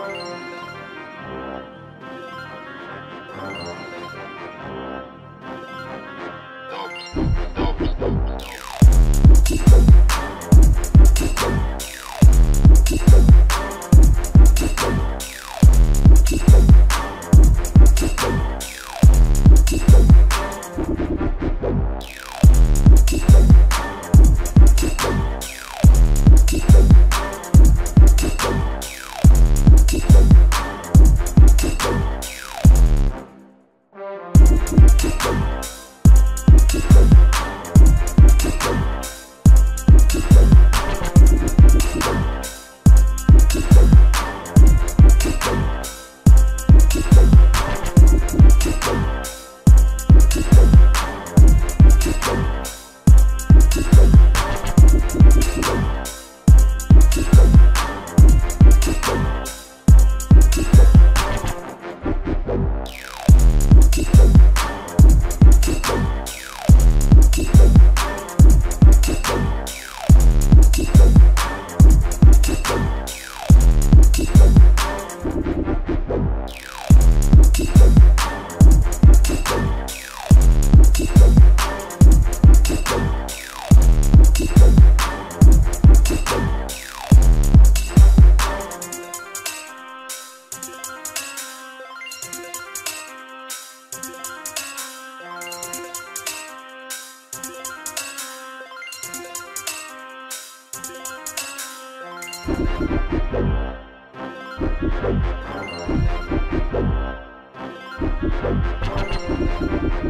감사합니다. Thank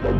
you.